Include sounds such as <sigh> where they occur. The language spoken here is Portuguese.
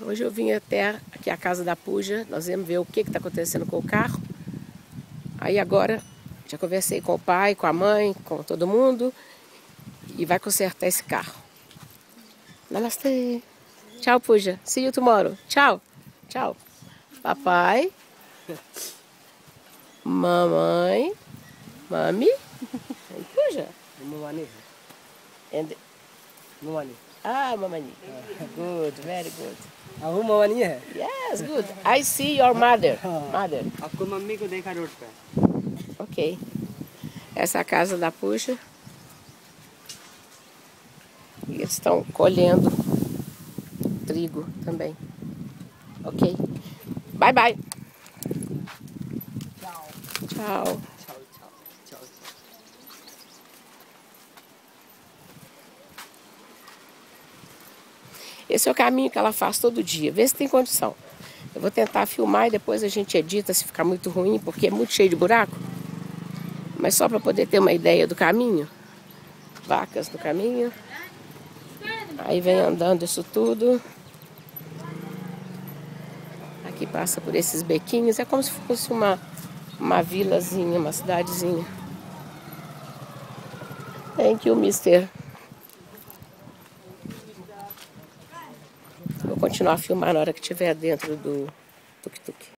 Hoje eu vim até aqui a casa da Puja, nós vamos ver o que está acontecendo com o carro. Aí agora já conversei com o pai, com a mãe, com todo mundo e vai consertar esse carro. Namaste. Tchau, Puja. See you tomorrow. Tchau. Tchau. Papai. Mamãe. Mami. E <laughs> Puja. Mamani. And Mamani. ah, mamani. Good, very good. हाँ वो mamani है Yes, good. I see your mother. Mother. आपको mummy को देखा रोड पे Ok. Essa é a casa da Puxa. E eles estão colhendo trigo também. Ok? Bye, bye. Tchau. Tchau. Tchau, tchau, Esse é o caminho que ela faz todo dia. Vê se tem condição. Eu vou tentar filmar e depois a gente edita se ficar muito ruim, porque é muito cheio de buraco. Mas só para poder ter uma ideia do caminho. Vacas no caminho. Aí vem andando isso tudo. Aqui passa por esses bequinhos. É como se fosse uma, uma vilazinha, uma cidadezinha. Thank you, mister. Continuar a filmar na hora que estiver dentro do tuk-tuk.